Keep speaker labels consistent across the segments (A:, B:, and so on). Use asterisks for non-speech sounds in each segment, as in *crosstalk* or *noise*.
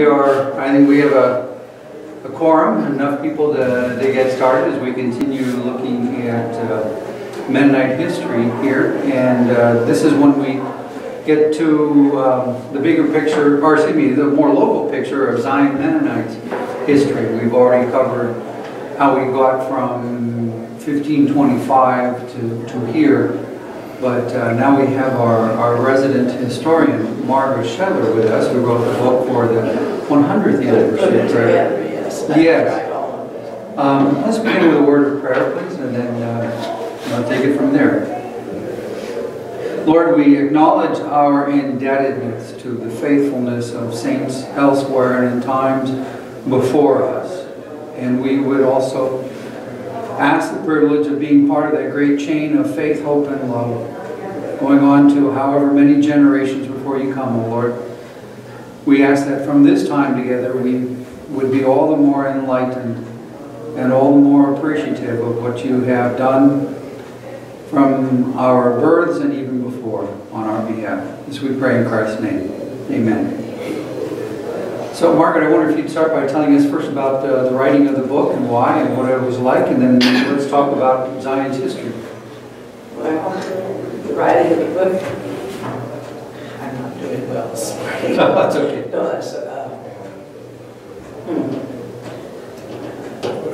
A: we are, I think we have a, a quorum, enough people to, to get started as we continue looking at uh, Mennonite history here. And uh, this is when we get to um, the bigger picture, or excuse me, the more local picture of Zion Mennonite history. We've already covered how we got from 1525 to, to here. But uh, now we have our, our resident historian, Margaret Shedler, with us, who wrote the book for the 100th anniversary. of prayer.
B: Yes.
A: Yes. Um, let's begin with a word of prayer, please, and then uh, I'll take it from there. Lord, we acknowledge our indebtedness to the faithfulness of saints elsewhere and in times before us. And we would also ask the privilege of being part of that great chain of faith, hope, and love, going on to however many generations before you come, O Lord. We ask that from this time together we would be all the more enlightened and all the more appreciative of what you have done from our births and even before on our behalf. This we pray in Christ's name. Amen. So, Margaret, I wonder if you'd start by telling us first about uh, the writing of the book and why and what it was like, and then let's talk about Zion's history.
B: Well, the writing of the book, Not well. *laughs* *laughs*
A: No, that's okay.
B: No, that's, uh, hmm.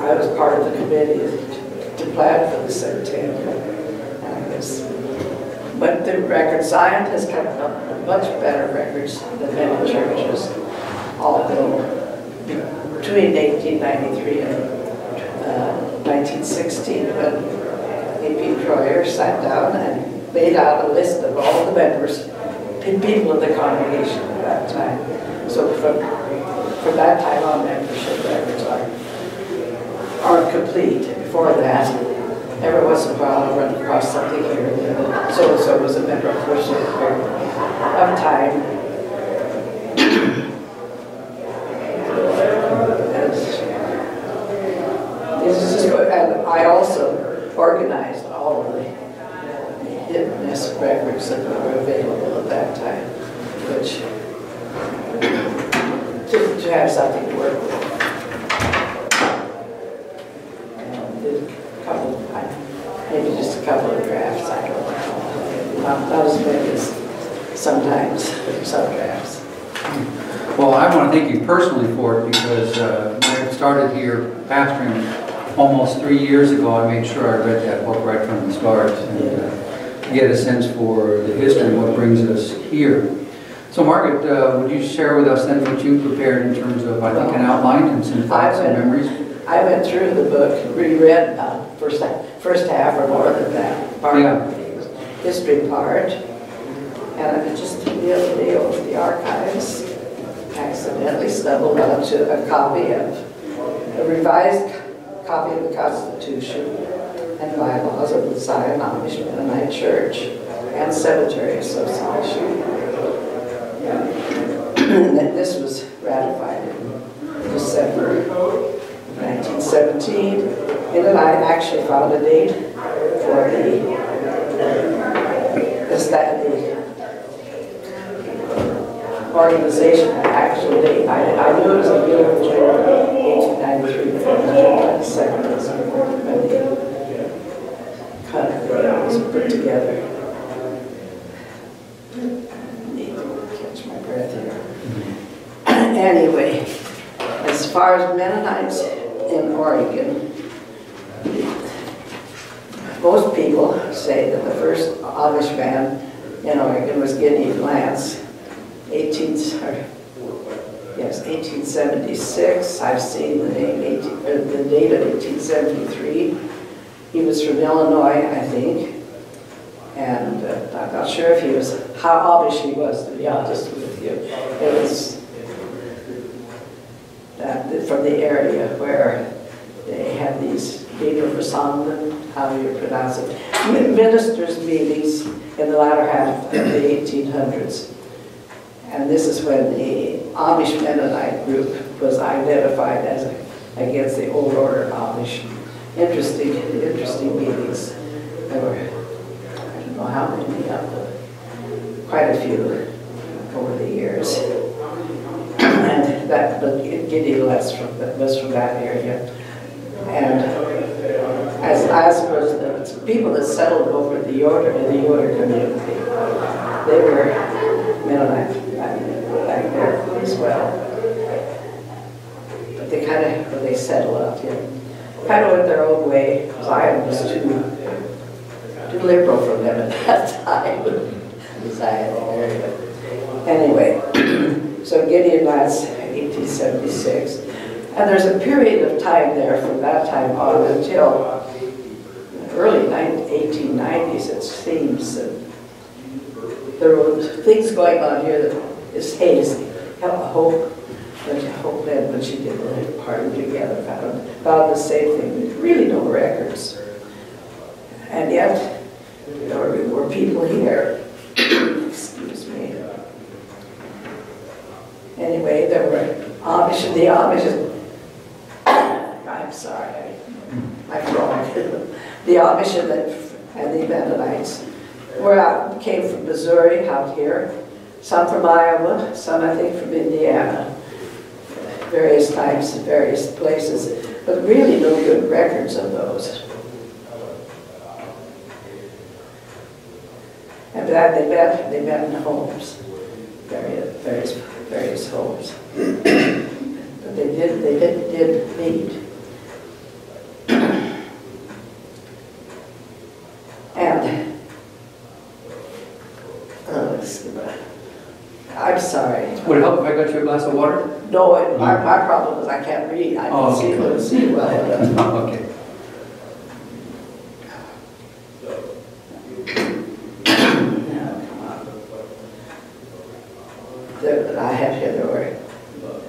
B: I was part of the committee to plan for the centennial. And I guess, but the record, Zion has kept up much better records than many churches, although between 1893 and uh, 1916, when A.P. Troyer sat down and made out a list of all the members, people of the congregation at that time. So from, from that time on, membership records are, are complete. Before that, every once in a while I run across something here and. So-and-so was a member for a certain of time. And This is good, and I also organized all of the hidden records that were available at that time, which, to, to have something to work with. And did a couple, I- maybe just a couple of drafts, I don't know. Not, not as many as sometimes, some drafts.
A: Well, I want to thank you personally for it because uh, when I started here pastoring almost three years ago, I made sure I read that book right from the start and uh, get a sense for the history and what brings us here. So Margaret, uh, would you share with us then what you prepared in terms of, I think, an outline and some thoughts and memories?
B: I went through the book, reread uh, first, first half or more than that, part
A: Yeah.
B: of the history part. And I just the other day over the archives, accidentally stumbled onto a copy of, a revised copy of the Constitution and bylaws of the Zion Amish Mennonite Church and Cemetery Association. *clears throat* And that this was ratified in December 1917, and then I actually found a date for the, that the organization, an actual date. I, I knew it was a year of June 1893, but June 22nd, is when the cut was put together. Catch my breath here. Anyway, as far as Mennonites in Oregon, most people say that the first Amish man in Oregon was Gideon Lance, 18, or, yes, 1876. I've seen the name, 18, uh, the date of 1873. He was from Illinois, I think, and uh, I'm not sure if he was, how Amish he was, to be honest with you. It was from the area where they had these Beaver Versanden, how you pronounce it, ministers' meetings in the latter half of the 1800s. And this is when the Amish Mennonite group was identified as against the old order Amish. Interesting, interesting meetings. There were, I don't know how many of them, quite a few over the years. And that, but Gideon was from, was from that area. And as, as was people that settled over the in the Yoder community, they were Mennonite well. But they kind of, they settled out here, kind of went their own way. Zion was too, too liberal for them at *laughs* that time, Zion. Anyway, *clears throat* so Gideon Lads, 1876. And there's a period of time there from that time on until early 1890s, it seems. that There were things going on here that is hazy. Hope, Hope then, when she did the party together, found, found the same thing. There's Really no records. And yet, there were, were people here, excuse me. Anyway, there were Amish, the Amish, I'm sorry, I'm wrong. The Amish and the, and the Mennonites were out, came from Missouri out here, some from Iowa, some I think from Indiana, various times, various places, but really no good records of those. And that they met, they met in homes, various, various, various homes. *clears throat* But they did, they did, did meet. And, uh, let's see, I'm sorry.
A: Would it help if I got you a glass of water?
B: No, it- my, hmm. my problem is I can't read. I
A: Oh,
B: can see,
A: okay.
B: couldn't see well.
A: Oh, okay.
B: There, I have here, there were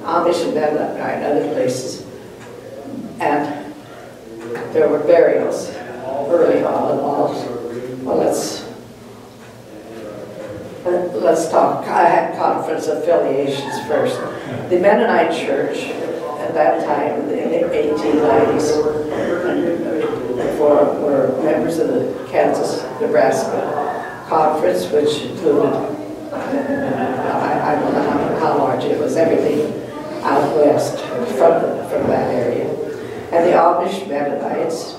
B: Amish and Mennonite and other places. And there were burials early on and all. Well, let's, uh, let's talk, I had conference affiliations first. The Mennonite church at that time, in the 1890s, were, were members of the Kansas, Nebraska conference, which included I, I don't know how, how large it was, everything out west from, from that area. And the Amish Mennonites,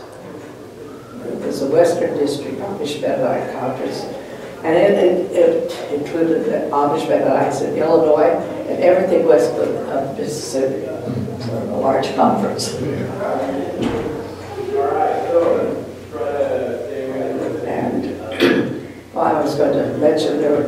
B: it was a Western District Amish Mennonite Conference. And it, it, it included the Amish Mennonites in Illinois and everything west of of Mississippi. So a large conference. And, well, I was going to mention there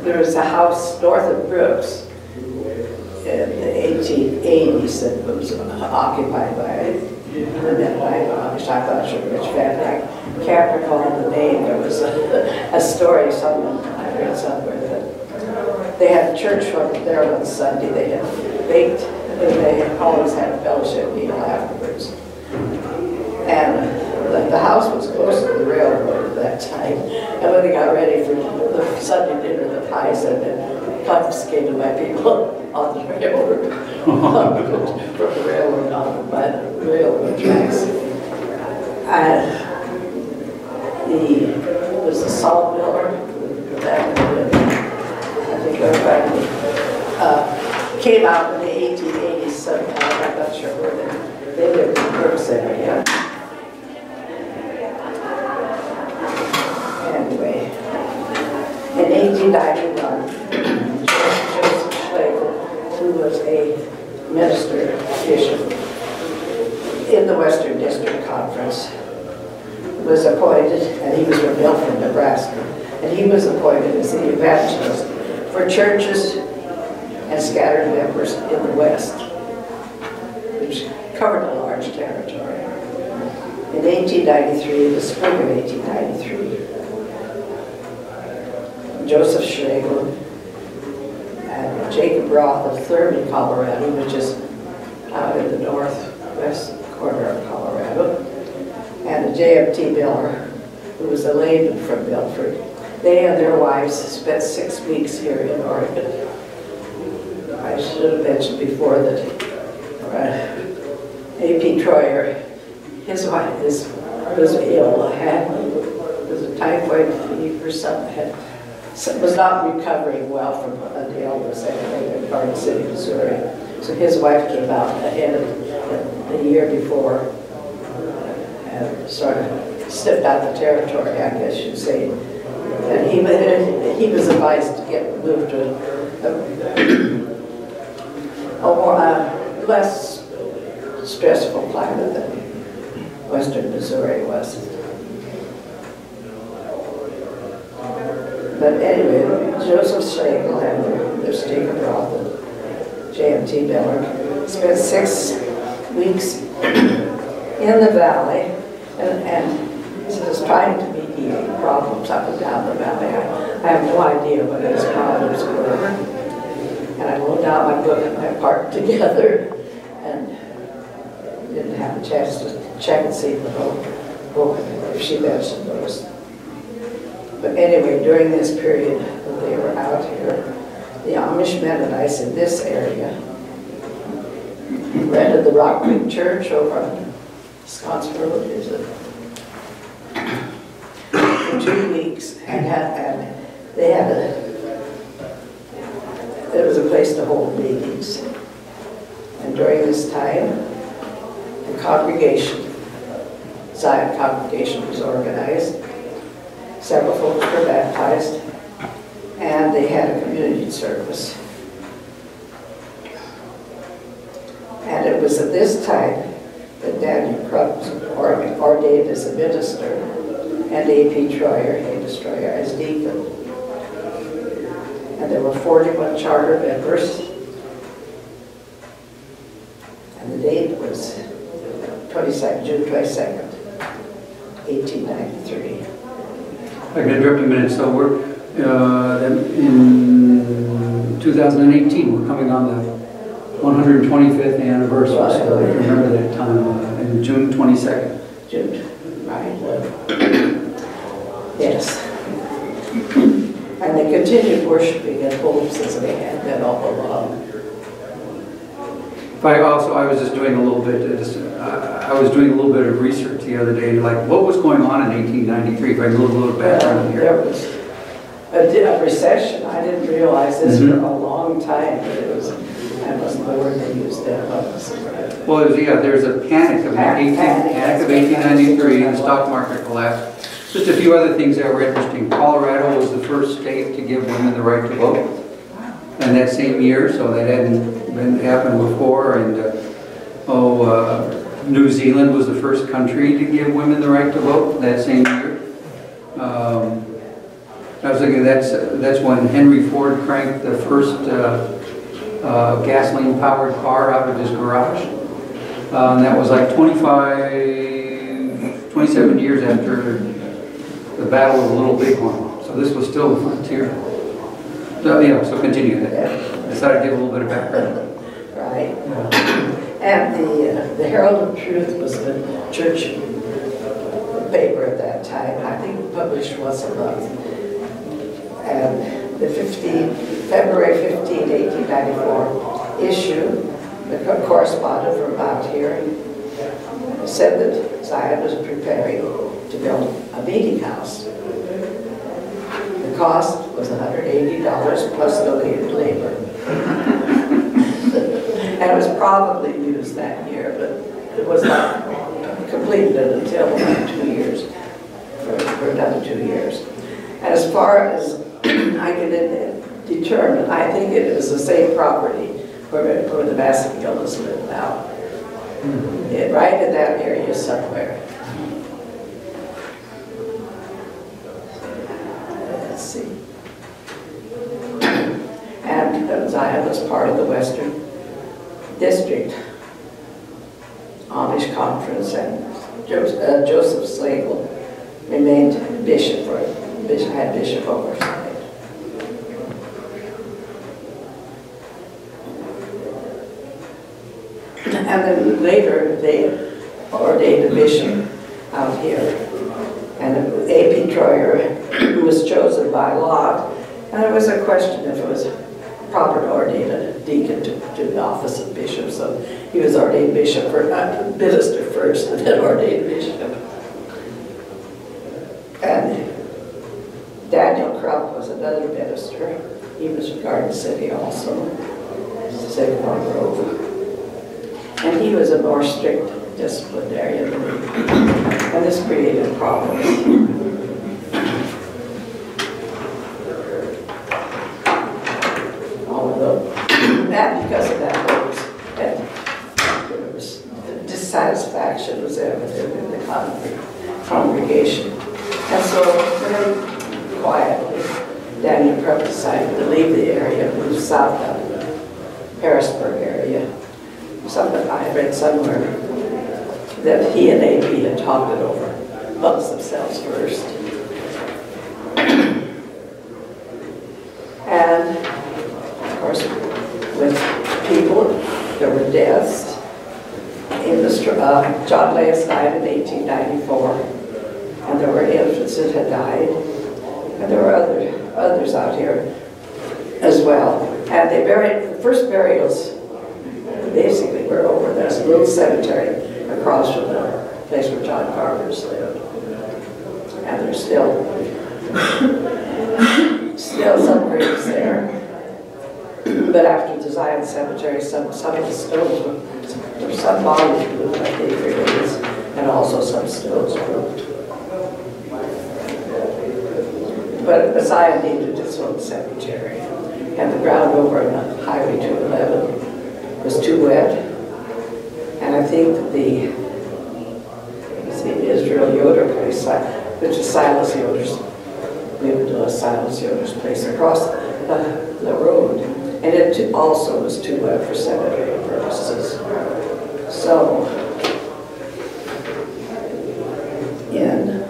B: there was a house north of Brooks in the 1880s that was occupied by the Mennonite Amish. I thought was a rich family. Can't recall the name. There was a, a story someone I read somewhere that they had church there one Sunday. They had baked, and they always had a fellowship meal afterwards. And the, the house was close to the railroad at that time. And when they got ready for the Sunday dinner, the pies had been confiscated by people *laughs* on the railroad, from the railroad on the railroad tracks. And the, was a sawmiller, that, I think everybody, uh, came out in the 1880s sometime, I'm not sure where they, they lived in Brooks area. Anyway, in 1891, Joseph Schlegel, who was a minister bishop in the Western District Conference, was appointed, and he was from Milford, Nebraska, and he was appointed as the evangelist for churches and scattered members in the West, which covered a large territory. In 1893, in the spring of 1893, Joseph Schlegel Jacob Roth of Thurman, Colorado, which is out in the northwest corner of Colorado, and J.M.T. Miller, who was a layman from Milford. They and their wives spent six weeks here in Oregon. I should have mentioned before that uh, A.P. Troyer, his wife is, was ill, had was a typhoid fever, something, had was not recovering well from the illness anyway in Garden City, Missouri. So his wife came out ahead of the year before and sort of stepped out the territory, I guess you'd say. And he, he was advised to get moved to a, a more, uh, less stressful climate than western Missouri was. But anyway, Joseph Schlegel and their, broth and J.M.T. Miller spent six weeks *clears throat* in the valley and, and just trying to mediate problems up and down the valley. I, I have no idea what his problems were. And I loaned out my book and my part *laughs* together and didn't have a chance to check and see the whole book if she mentioned those. But anyway, during this period that they were out here, the Amish Mennonites in this area rented the Rock Creek Church over on Wisconsin Road, is it? For two weeks, and had, and they had a, it was a place to hold meetings. And during this time, the congregation, Zion congregation was organized. Several folks were baptized, and they had a community service. And it was at this time that Daniel Kropf was ordained as a minister and A.P. Troyer, Hayes Troyer, as deacon. And there were 41 charter members. And the date was 22nd, June 22nd, 1893.
A: I can interrupt a minute. So we're, uh, in 2018, we're coming on the 125th anniversary. So I remember that time, uh, in June 22nd.
B: June, right? Yes. And they continued worshiping at homes as they had been all along.
A: But I also, I was just doing a little bit, uh, just, I was doing a little bit of research the other day, like what was going on in 1893? If I go a little background
B: There
A: here.
B: was a a recession, I didn't realize this for
A: Mhm.
B: a long time, but it was, that wasn't the word they used then, but it was-
A: Well, was, yeah, there's a panic of
B: Panic,
A: 18,
B: panic,
A: panic of 1893, and the stock market collapsed. Just a few other things that were interesting. Colorado was the first state to give women the right to vote. And that same year, so that hadn't been happened before, and, uh, oh, uh, New Zealand was the first country to give women the right to vote that same year. Um, I was thinking that's, that's when Henry Ford cranked the first uh, uh, gasoline-powered car out of his garage. Uh, And that was like 25, 27 years after the Battle of the Little Bighorn. So this was still the frontier. So, yeah, so continue. I thought I'd give a little bit of background.
B: right? And the, uh, the Herald of Truth was the church paper at that time, I think published once a month. And the 15, February 15, 1894 issue, the co- correspondent from out here said that Zion was preparing to build a meeting house. The cost was $180 plus donated labor. And it was probably used that year, but it was not completed until about two years, for for another two years. And as far as *clears throat* I can determine, I think it is the same property where, where the Baskervilles live now. Yeah, Right in that area somewhere. Let's see. And uh, Zion was part of the Western District Amish Conference, and Jos- uh, Joseph Schlegel remained bishop, or bishop, had bishop oversight. And then later, they ordained a bishop out here. And A.P. Troyer was chosen by lot. And it was a question if it was proper to ordain deacon to, to the office of bishop. So he was ordained bishop, or uh, minister first, and then ordained bishop. And Daniel Kropf was another pastor. He was in Garden City also, Sycamore Grove. And he was a more strict disciplinarian. And this created problems. Although, that because of that, there was, that there was dissatisfaction was evident in the congre- congregation. And so, very quietly, Daniel Kropf decided to leave the area, move south out of the Harrisburg area. Something I read somewhere that he and AP had talked it over amongst themselves first. And of course, with people, there were deaths. In the, str- uh, John Leyes died in 1894, and there were infants that had died, and there were other, others out here as well. And they buried, the first burials basically were over this little cemetery across from the place where John Carver's lived. And there's still, still some graves there. But after the Zion Cemetery, some, some of the stones were, some bodies moved, I think there is, and also some stones moved. But but Zion needed its own cemetery, and the ground over on Highway 211 was too wet. And I think that the, it's the Israel Yoder place, Si- which is Silas Yoder's, we would do a Silas Yoder's place across the, the road. And it also was too wet for cemetery purposes. So, in,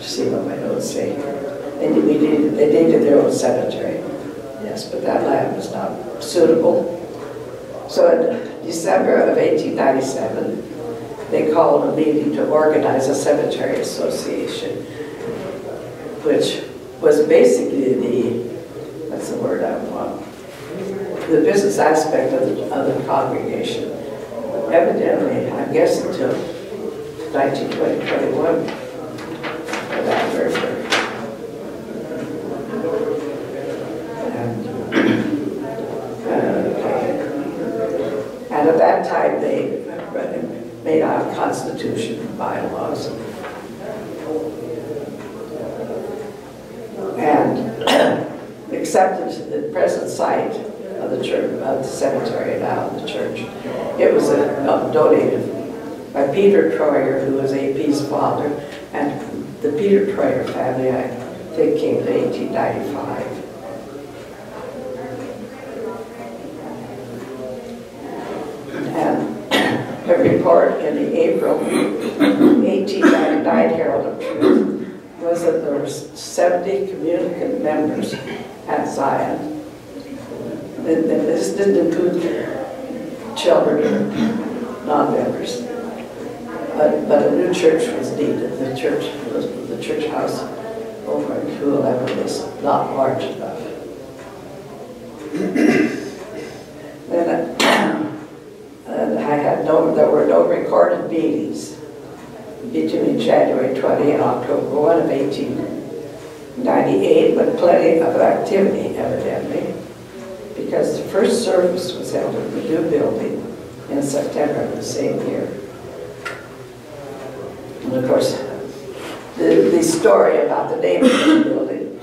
B: see what my notes say. They did, they did their own cemetery. Yes, but that land was not suitable. So in December of 1897, they called a meeting to organize a cemetery association, which was basically the, what's the word I want? The business aspect of the, of the congregation. Evidently, I guess until 1920, 21, for that merger. And, uh, and at that time, they made out a constitution and bylaws. And *coughs* accepted the present site of the church, of the cemetery now, the church. It was uh, donated by Peter Troyer, who was AP's father, and the Peter Troyer family, I think, came to 1895. And a report in April 1899 Herald of Truth was that there were 70 communicant members at Zion. And this didn't include children non-members. But, but a new church was needed. The church, the church house over in 211 was not large enough. Then, uh, and I had no, there were no recorded meetings between January 20 and October 1 of 1898, but plenty of activity evidently, because the first service was held in the new building in September of the same year. And of course, the, the story about the name of the building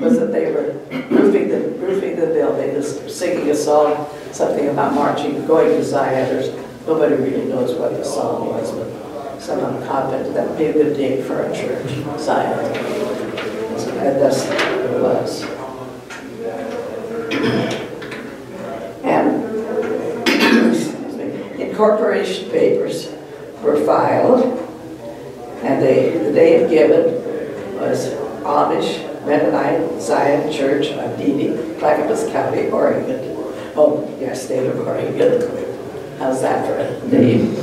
B: was that they were roofing the, roofing the building, singing a song, something about marching, going to Zion, there's, nobody really knows what the song was, but someone commented that would be a good name for a church, Zion. And thus it was. And incorporation papers were filed, and they, the of given was Amish Mennonite Zion Church of Dede, Clackamas County, Oregon. Oh, yeah, state of Oregon. How's that for a name?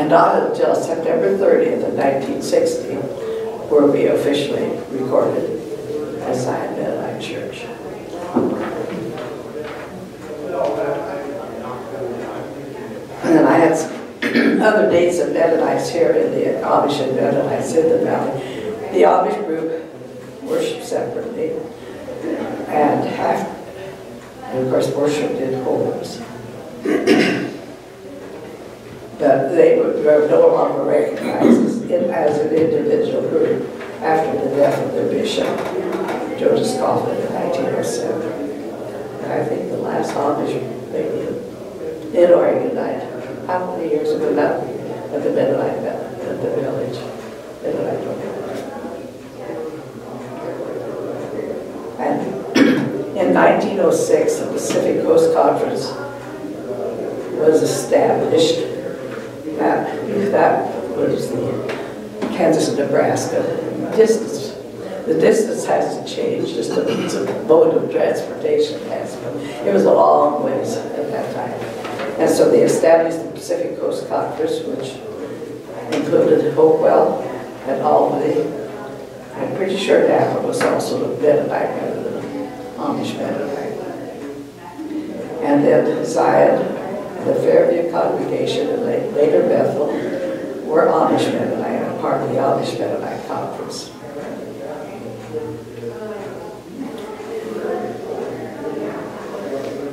B: And not until September 30th of 1960 were we officially recorded as Zion Mennonite Church. And then I had some *clears throat* other dates of Mennonites here in the Amish and Mennonites in the valley. The Amish group worshiped separately and have, and of course, worshiped in homes. But they were no longer recognized as, an individual group after the death of their bishop, Joseph Coffin in 1907. And I think the last Amish maybe in Oregon died, how many years ago now, at the Mennonite, at the village, Mennonite. And in 1906, the Pacific Coast Conference was established. That, that was the Kansas, Nebraska distance. The distance has to change, just a, it's a mode of transportation has, but it was a long ways at that time. And so they established the Pacific Coast Conference, which included Hopewell and Albany. I'm pretty sure Napa was also the Mennonite, than Amish Mennonite. And then Zion, the Fairview congregation, and later Bethel, were Amish Mennonite, and part of the Amish Mennonite Conference.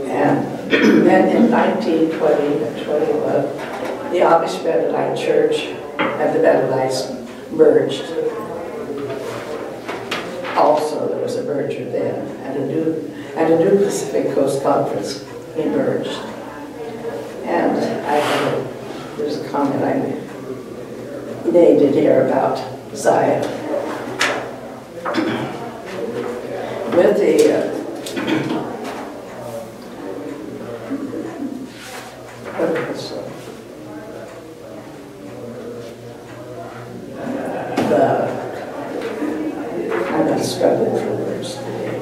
B: And then in 1920 and 21, the Amish Mennonite Church and the Mennonites merged. Also, there was a merger then, and a new, and a new Pacific Coast Conference emerged. And I there's a comment I made in here about Zion. With the, uh, what was, uh, the, I'm not struggling for words today.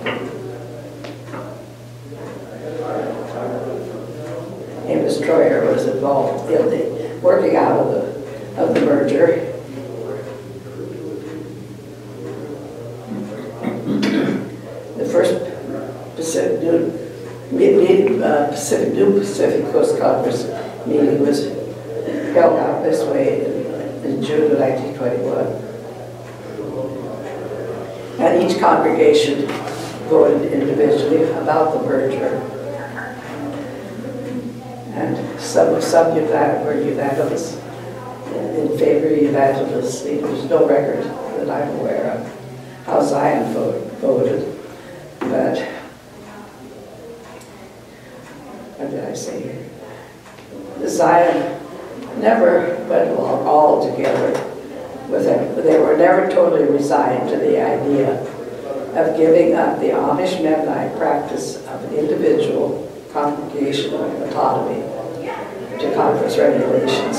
B: Amos Troyer was involved in the working out of the, of the merger. The first Pacific, New- me- meeting, uh, Pacific, New Pacific Coast Conference meeting was held out this way in in June of 1921. And each congregation voted individually about the merger. And some, some uni- were unanimous, in favor unanimously. There's no record that I'm aware of how Zion vote- voted, but what did I say here? The Zion never went along all together with it. They were never totally resigned to the idea of giving up the Amish Mennonite practice of individual congregational autonomy to conference regulations.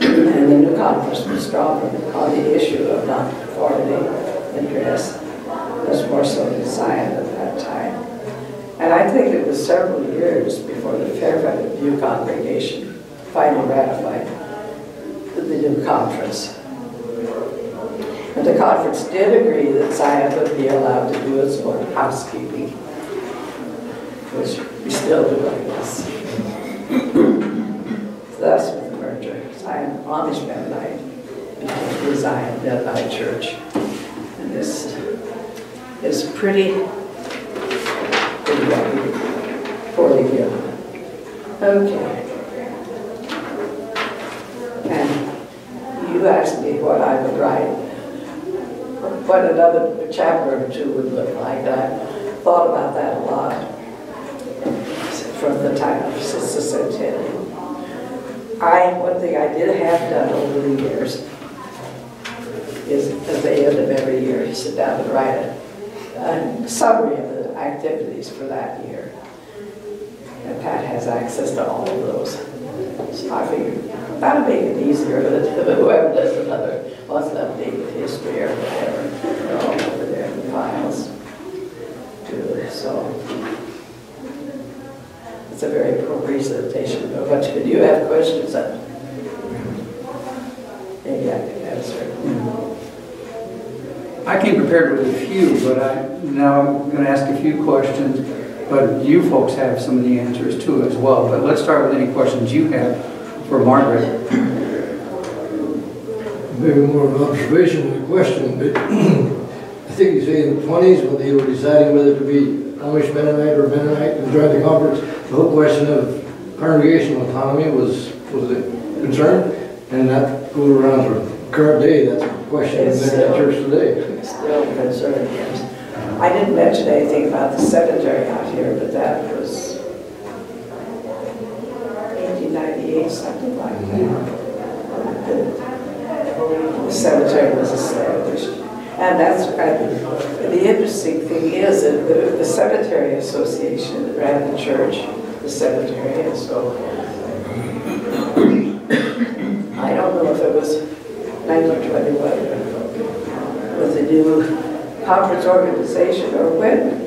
B: And the new conference was strong on the issue of non-conformity in dress. It was more so designed at that time. And I think it was several years before the Fairview congregation finally ratified the new conference. And the conference did agree that Zion would be allowed to do its own housekeeping, which we still do, I guess. *coughs* Thus, with the merger, Zion Amish Mennonite the Zion Mennonite Church. And this is pretty, uh, poorly given. Okay. And you asked me what I would write, what another chapter or two would look like. I thought about that a lot from the time of Sister Centennial. I, one thing I did have done over the years is at the end of every year, sit down and write a, a summary of the activities for that year. And Pat has access to all of those. So I figured that'll make it easier, but *laughs* whoever does another, wants to update the history or whatever, they're all over there in the files. Too, so. It's a very poor presentation, but you have questions on? Maybe I can answer.
A: I came prepared with a few, but I, now I'm going to ask a few questions. but you folks have some of the answers too as well. But let's start with any questions you have for Margaret.
C: Maybe more of an observation than a question, but *clears throat* I think you say in the twenties when they were deciding whether to be Amish Mennonite or Mennonite and join the conference, the whole question of congregational autonomy was, was a concern, and that goes around to current day, that's a question in
B: It's
C: the
B: still-
C: church today.
B: Still concerned, yes. I didn't mention anything about the cemetery out here, but that was 1898, something like that. The cemetery was established. And that's, uh, the interesting thing is that the the cemetery association ran the church, the cemetery, and so I don't know if it was 1921 with new conference organization or when,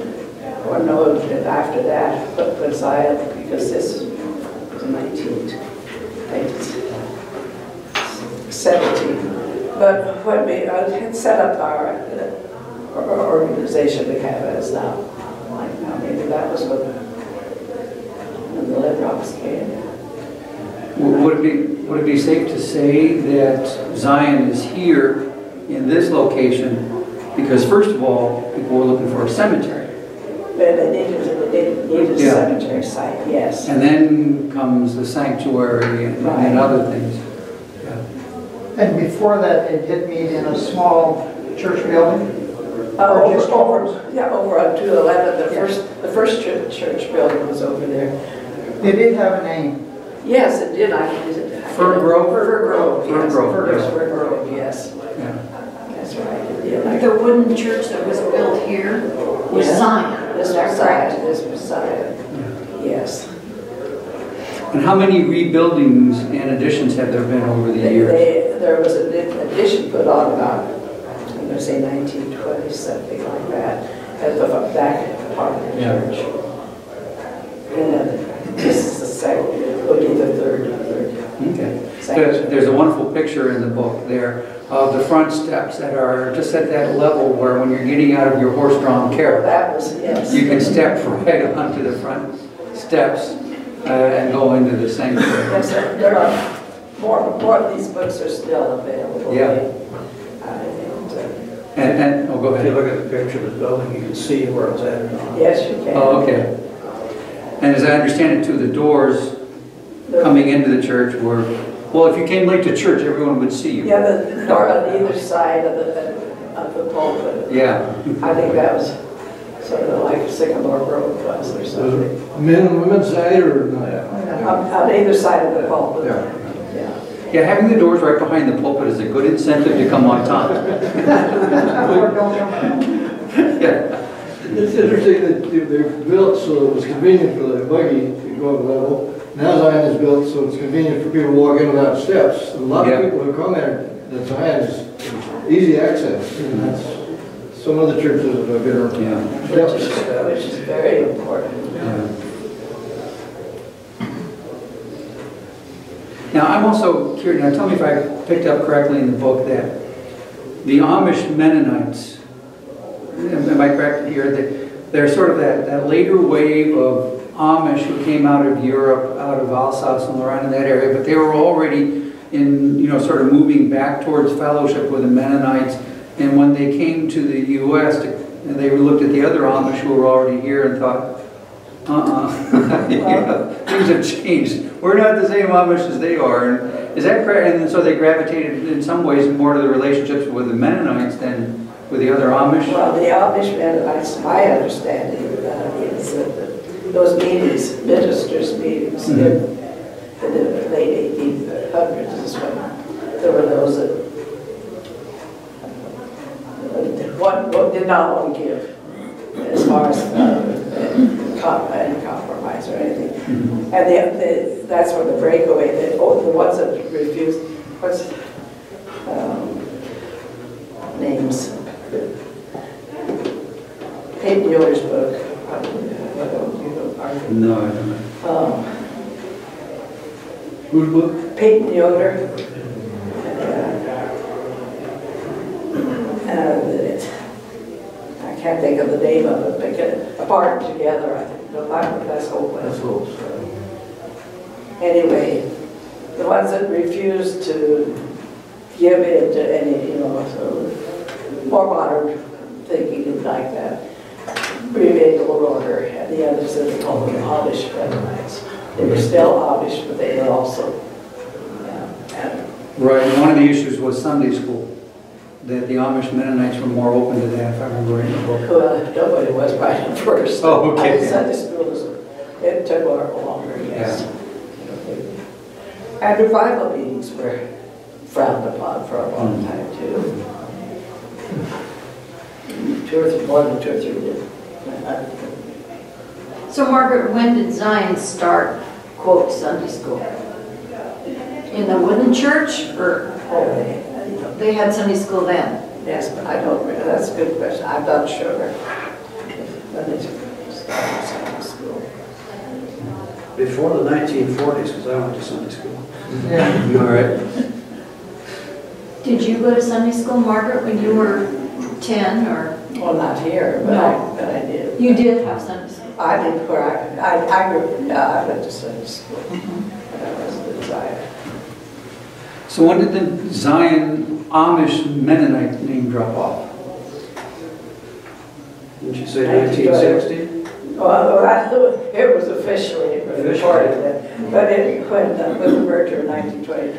B: or no, after that, but but Zion, because this was 19, 1917. But when we uh, had set up our, uh, our organization we have as now, like now, maybe that was when, when the Red Rocks came.
A: Would it be, would it be safe to say that Zion is here in this location because first of all, people were looking for a cemetery.
B: But they needed, they needed a
A: Yeah.
B: cemetery site, yes.
A: And then comes the sanctuary and
B: Right.
A: and other things. Yeah.
D: And before that, it did meet in a small church building?
B: Oh,
D: Or just
B: over,
D: over?
B: over, yeah, over on 211, the
D: Yeah.
B: first, the first church, church building was over there.
D: It did have a name.
B: Yes, it did, I, is it?
A: Fir Grove?
B: Fir Grove,
A: Fir
B: yes.
A: Grove,
B: Fir
A: yes.
B: Fir Grove, yes,
A: Yeah.
B: that's right. it did.
E: The wooden church that was built here was
B: Yeah.
E: Zion.
B: This
E: that
B: was? Zion, this was Zion, yes.
A: And how many rebuildings and additions have there been over the
B: They-
A: years?
B: they- There was an addition put on about, I'm gonna say 1920, something like that, at the back part of the
A: Yeah.
B: church. And then this is the second, would be the third, third
A: Okay.
B: section.
A: There- There's a wonderful picture in the book there of the front steps that are just at that level where when you're getting out of your horse-drawn carriage,
B: that was, yes.
A: you can step *laughs* right onto the front steps uh, and go into the sanctuary.
B: Yes, there there are, more, more of these books are still available.
A: Yeah.
B: Uh, and, uh,
A: And, and, oh, go
F: If you
A: ahead.
F: look at the picture of the building, you can see where it's at.
B: Yes, you can.
A: Oh, okay. And as I understand it too, the doors
B: The-
A: coming into the church were, well, if you came late to church, everyone would see you.
B: Yeah, the *laughs* door on either side of the, of the pulpit.
A: Yeah.
B: I think that was sort of like Sycamore Grove was or something.
C: it men and women's side or not?
B: On, on either side of the pulpit.
C: Yeah.
B: Yeah.
A: Yeah, having the doors right behind the pulpit is a good incentive to come on time.
D: Or don't jump around. *laughs*
A: Yeah.
C: It's interesting that they- built so it was convenient for the buggy to go up level. Now Zion is built so it's convenient for people to walk in without steps. A lot
A: Yeah.
C: of people who come there, that Zion is easy access. And that's, some other churches have been.
A: Yeah.
B: Which is, which is very important.
A: Now, I'm also curious, now tell me if I picked up correctly in the book that the Amish Mennonites, am I correct here, that they're sort of that, that later wave of Amish who came out of Europe, out of Alsace and Lorraine in that area, but they were already in, you know, sort of moving back towards fellowship with the Mennonites. And when they came to the U.S., they looked at the other Amish who were already here and thought, uh-uh, *laughs* things have changed. We're not the same Amish as they are. And Is that correct? And so they gravitated in some ways more to the relationships with the Mennonites than with the other Amish?
B: Well, the Amish Mennonites, my understanding uh, is that the- those meetings, ministers' meetings in in the late 1800s is when there were those that one, one did not want to give as far as uh, any compromise or anything. And the, the, that's where the breakaway, the, oh, the ones that refused, what's, um, names? Paton Yoder's book, uh, you know, you know, our-
A: No, I don't know.
B: um,
C: Whose book?
B: Paton Yoder. And it, I can't think of the name of it, but get apart together, I think. No, Bible class Hope
F: That's
B: West. Anyway, the ones that refused to give in to any, you know, sort of more modern thinking like that, remained old order, and the others that they called them Amish Mennonites. They were still Amish, but they were also, yeah,
A: Right, and one of the issues was Sunday school, that the Amish Mennonites were more open to that, if I remember in the book.
B: Well, nobody was right at first.
A: Oh, okay.
B: I Sunday school was, it took a longer, yes. And revival meetings were frowned upon for a long mm. time too. Two or three, more than two or three.
E: So Margaret, when did Zion start, quote, Sunday school? In the wooden church or
B: Oh, they-
E: they had Sunday school then?
B: Yes, but I don't, re- that's a good question, I'm not sure. When they started Sunday school.
F: Before the 1940s, because I went to Sunday school. Yeah. *laughs*
A: All right.
E: Did you go to Sunday school, Margaret, when you were 10 or?
B: Well, not here, but I, but I did.
E: You did have Sunday school?
B: I did where I, I, I grew, yeah, I went to Sunday school. When I was a Zion.
A: So when did the Zion Amish Mennonite name drop off?
F: Didn't you say 1960?
B: Well, I- it was officially reported then, but it, when, uh, with the merger in 1920,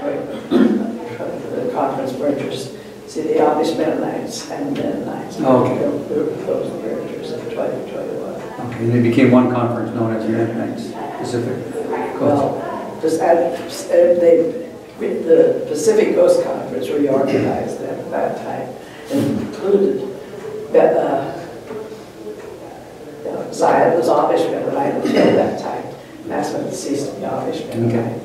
B: the conference mergers, see, the Amish Mennonites and Mennonites.
A: Oh, okay.
B: Those mergers in 2021.
A: Okay, and they became one conference known as the Mennonites Pacific Coast.
B: Well, just, add- uh, they, the Pacific Coast Conference reorganized at that time, and included, that, uh, you know, Zion was Amish Mennonite until that time. And That's when it ceased to be Amish Mennonite.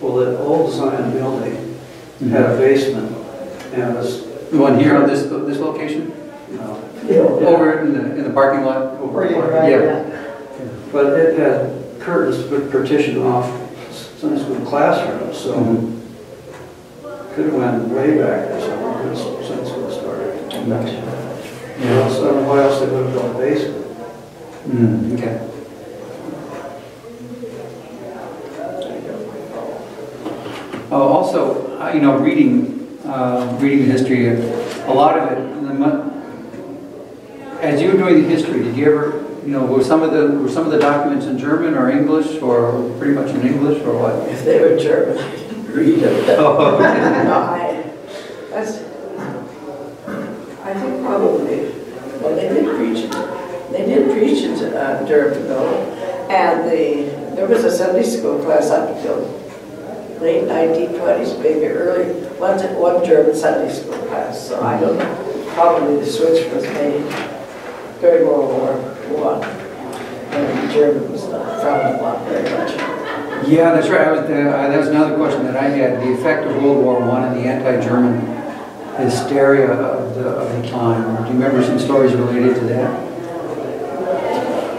F: Well, the old Zion building had a basement and it was,
A: The one here on this, this location?
F: you know,
B: You
A: Over in the, in the parking lot?
D: Where you right,
A: Yeah.
F: but it had curtains that partitioned off Sunday school classrooms, so
A: Mhm.
F: could have went way back or something when Sunday school started. You know,
A: Yeah.
F: so I don't know why else they would have built a basement.
A: Mm, okay. Oh, also, you know, reading, uh, reading the history, a lot of it, as you were doing the history, did you ever, you know, were some of the, were some of the documents in German or English or pretty much in English or what?
B: If they were German, I didn't read them. *laughs*
A: Oh, okay. *laughs*
B: No, I, that's, I think probably, well, they did preach it, they did preach it uh, Durham though. And the, there was a Sunday school class up until late nineteen twenties, maybe early, one, one German Sunday school class. So I don't know, probably the switch was made during World War One. And German was not frowned upon very much.
A: Yeah, that's right. I was, uh, that was another question that I had, the effect of World War One and the anti-German hysteria of the, of the time. Do you remember some stories related to that?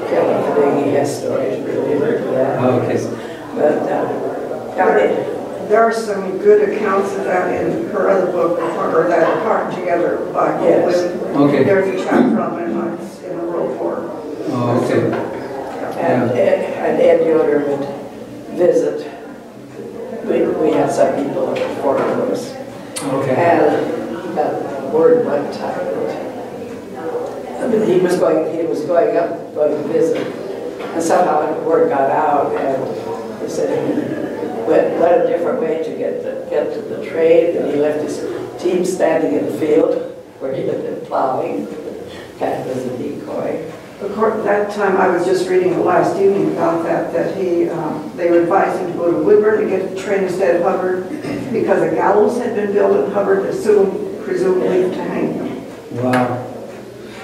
B: Kelly Fahey has stories related to that.
A: Oh, okay.
B: But, uh, I mean,
G: There are some good accounts of that in her other book, or that part together by
B: Yes.
G: Goldwyn.
A: Okay.
G: There's a chapter on Mennonites in the World War.
A: Oh, okay.
B: and, and Ed Yoder would visit. We, we had some people at Fort Lewis.
A: Okay.
B: And he got word one time that, I mean, he was going, he was going up, going to visit. And somehow the word got out and he said he went, went a different way to get, the- get to the train. And he left his team standing in the field where he had been plowing, kind of as a decoy.
G: Of course, that time, I was just reading last evening about that, that he, um, they were advised him to go to Woodburn to get the train instead of Hubbard, because a gallows had been built in Hubbard, assumed presumably to hang him.
A: Wow.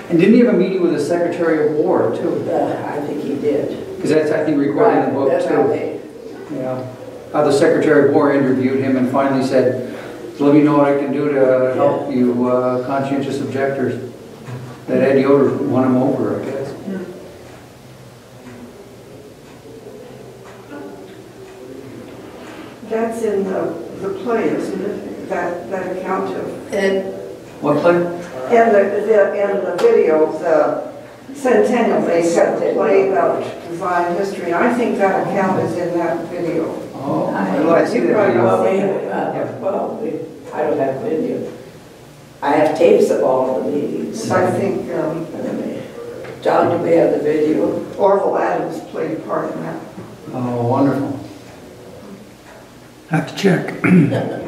A: And didn't he have a meeting with the Secretary of War too?
B: Uh, I think he did.
A: Because that's, I think, recorded in the book
B: That's how
A: too.
B: they,
A: Yeah. How the Secretary of War interviewed him and finally said, let me know what I can do to help you uh, conscientious objectors. That Ed Yoder won him over, I guess.
G: That's in the, the play, isn't it? That, that account of,
B: and
A: What play?
G: and the, the, and the video, the, Centennial, they got a play about divine history. I think that account is in that video.
A: Oh, I'd like to see that video.
B: Well, we, uh, well, I don't have video. I have tapes of all of the meetings.
G: So I think um,
B: John, do we have the video?
G: Orville Adams played a part in that.
A: Oh, wonderful.
H: Have to check. *laughs*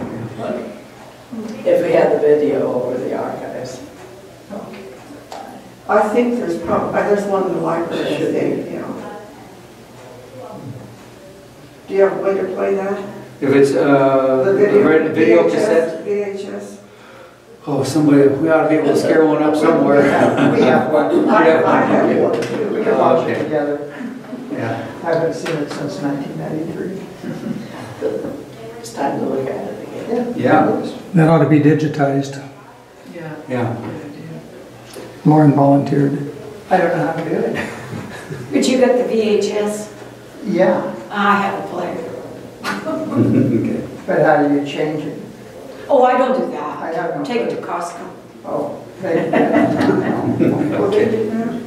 B: If we have the video over the archives.
G: I think there's prob, uh, there's one in the library, I think, you know. Do you have a way to play that?
A: If it's, uh,
G: The video?
A: red video
G: VHS?
A: cassette,
G: VHS?
A: oh, somebody, we ought to be able to scare one up somewhere.
D: We have one. *laughs*
G: I
A: Yeah.
G: I have
A: Okay.
G: one too.
D: We can watch
A: Okay.
D: it together.
A: Yeah,
D: I haven't seen it since 1993.
B: It's time to look at it again.
A: yeah,
H: That ought to be digitized,
B: Yeah.
A: yeah.
H: more volunteered.
D: I don't know how to do it.
E: But you got the VHS?
D: Yeah,
E: I have a player.
A: Okay.
D: but how do you change it?
E: Oh, I don't do
D: I
E: that.
D: have no.
E: Take it to Costco.
D: Oh, thank you.
G: Will they do that?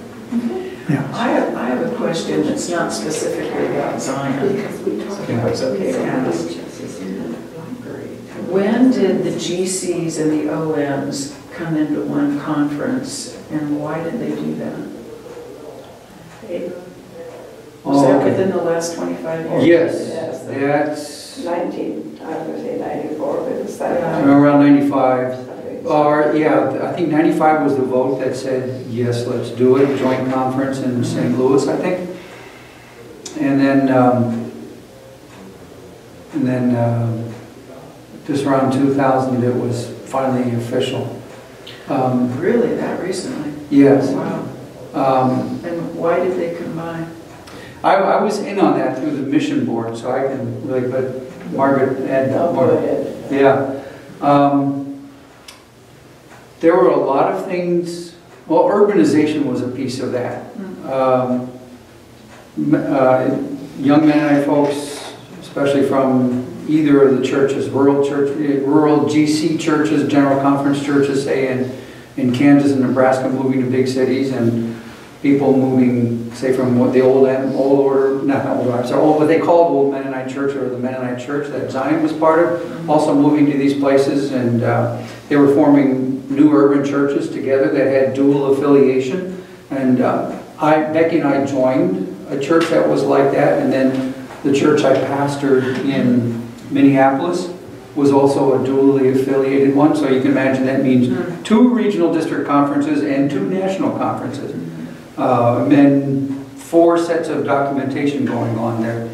I: I have, I have a question that's not specifically about Zion.
G: Because we talked about
I: It's okay to ask.
G: VHS in the library.
I: When did the GCs and the OMs come into one conference, and why did they do that? Was
A: Oh,
I: that within the last 25 years?
A: Yes, that's
B: Nineteen, I was gonna say ninety-four, but it's that.
A: around 95.
B: I think.
A: Or, yeah, I think 95 was the vote that said, yes, let's do it, joint conference in St. Louis, I think. And then, um, and then, um, just around 2000, it was finally official. Um,
I: Really, that recently?
A: Yes.
I: Wow.
A: Um,
I: And why did they combine?
A: I, I was in on that through the mission board, so I can really, but Margaret and
B: No, go ahead.
A: Yeah. Um, There were a lot of things, well, urbanization was a piece of that. Um, m- uh, Young Mennonite folks, especially from either of the churches, rural church, rural GC churches, general conference churches, say in, in Kansas and Nebraska, moving to big cities, and people moving, say, from what the old, old order, not old, I'm sorry, old, what they called Old Mennonite Church or the Mennonite Church that Zion was part of, also moving to these places, and uh, they were forming new urban churches together that had dual affiliation. And uh, I, Becky and I joined a church that was like that, and then the church I pastored in Minneapolis was also a dually affiliated one, so you can imagine that means two regional district conferences and two national conferences. Uh, and four sets of documentation going on there.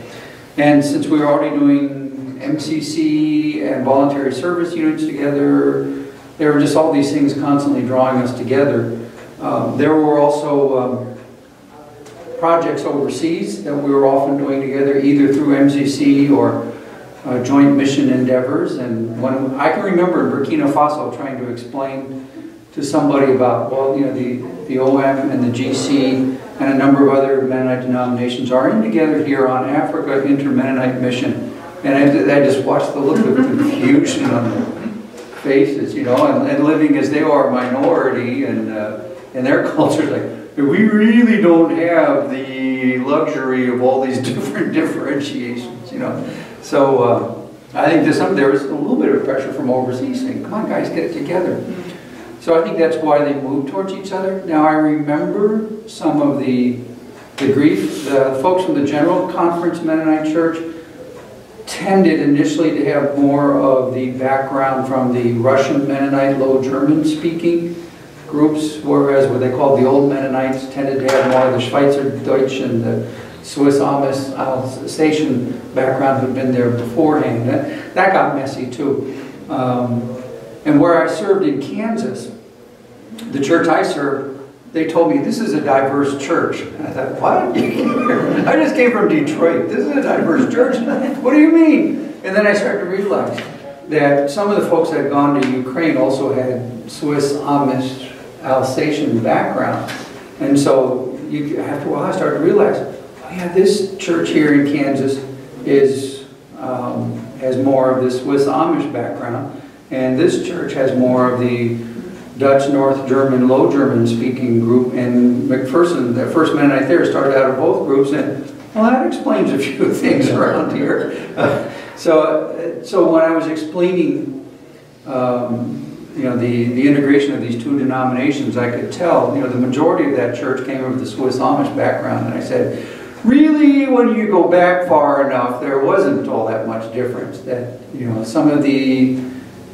A: And since we were already doing MCC and voluntary service units together, there were just all these things constantly drawing us together. Um, there were also um, projects overseas that we were often doing together, either through MCC or uh, joint mission endeavors. And when I can remember in Burkina Faso trying to explain to somebody about, well, you know, the, the OM and the GC and a number of other Mennonite denominations are in together here on Africa Inter-Mennonite Mission. And I, I just watched the look of confusion on their faces, you know, and, and living as they are a minority and uh, in their *laughs* culture, like, we really don't have the luxury of all these *laughs* different differentiations, you know. So uh, I think there's some, there was a little bit of pressure from overseas saying, come on guys, get it together. So I think that's why they moved towards each other. Now I remember some of the, the grief, the folks from the General Conference Mennonite Church tended initially to have more of the background from the Russian Mennonite, Low German speaking groups, whereas what they called the Old Mennonites tended to have more of the Schweizer Deutsch and the Swiss Amish Alsatian background who'd been there beforehand. That, that got messy too. Um, and where I served in Kansas, the church I serve, they told me this is a diverse church. And I thought, what? *laughs* I just came from Detroit. This is a diverse church. *laughs* What do you mean? And then I started to realize that some of the folks that had gone to Ukraine also had Swiss, Amish, Alsatian background. And so you, after a while I started to realize, oh yeah, this church here in Kansas is, um, has more of the Swiss Amish background. And this church has more of the Dutch, North German, Low German speaking group, and McPherson, the first Mennonite there, started out of both groups, and well, that explains a few *laughs* things around here. Uh, *laughs* So, so when I was explaining, um, you know, the, the integration of these two denominations, I could tell, you know, the majority of that church came from the Swiss Amish background, and I said, really, when you go back far enough, there wasn't all that much difference. That, you know, some of the